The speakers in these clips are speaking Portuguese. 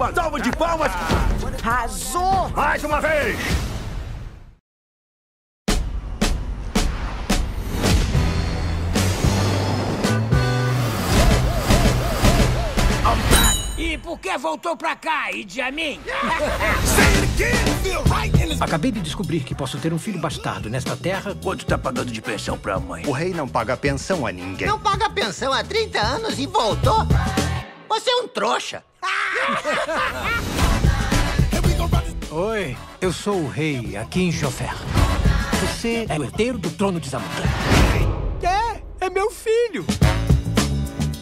uma salva de palmas! Arrasou! Mais uma vez! E por que voltou pra cá, Idi Amin? Acabei de descobrir que posso ter um filho bastardo nesta terra. Quanto tá pagando de pensão pra mãe? O rei não paga pensão a ninguém. Não paga pensão há 30 anos e voltou? Você é um trouxa. Oi, eu sou o rei aqui em Jofer. Você é o herdeiro do trono de Zamunda. É, é meu filho.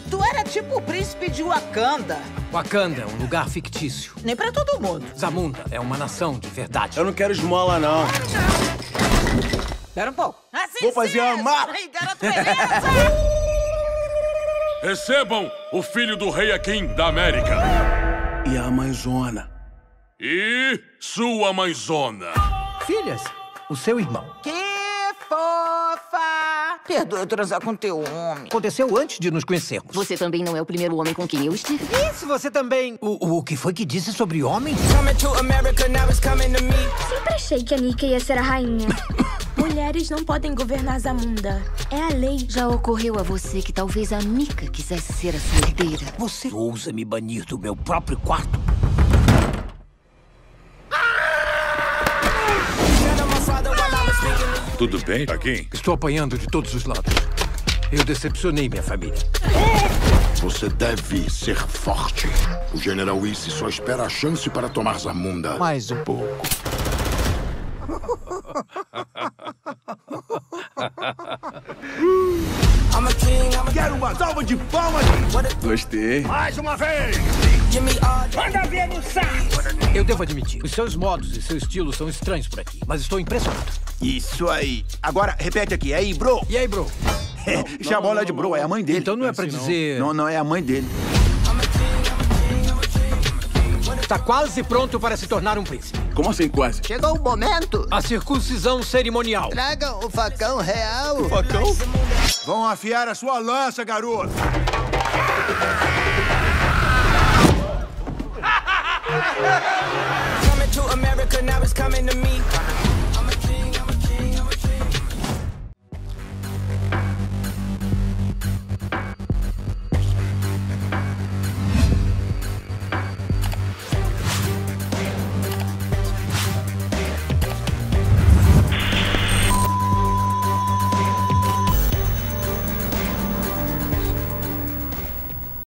Tu era tipo o príncipe de Wakanda. Wakanda é um lugar fictício. Nem pra todo mundo. Zamunda é uma nação de verdade. Eu não quero esmola, não. Espera um pouco. Assim Vou fazer a beleza! Recebam o filho do rei Akin da América. E a mãezona? E sua mãezona. Filhas, o seu irmão. que fofa! Perdoa eu transar com teu homem. Aconteceu antes de nos conhecermos. Você também não é o primeiro homem com quem eu estive. E se você também... O, o que foi que disse sobre homens? Sempre achei que a Nika ia ser a rainha. Mulheres não podem governar Zamunda. É a lei. Já ocorreu a você que talvez a Mika quisesse ser a sua herdeira? Você ousa me banir do meu próprio quarto? Tudo bem, Akin? Estou apanhando de todos os lados. Eu decepcionei minha família. Você deve ser forte. O General Issy só espera a chance para tomar Zamunda. Mais um pouco. Salva de palmas! Gostei. Mais uma vez! Manda ver no saco! Eu devo admitir, os seus modos e seu estilo são estranhos por aqui, mas estou impressionado. Isso aí. Agora, repete aqui. Aí, bro. E aí, bro? Chamou ela de bro, é a mãe dele. Então não é pra dizer... Não, não, é a mãe dele está quase pronto para se tornar um príncipe. Como assim quase? Chegou o momento. A circuncisão cerimonial. Traga o facão real. O facão? Vão afiar a sua lança, garoto. Coming America, now it's coming to me.